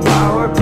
power.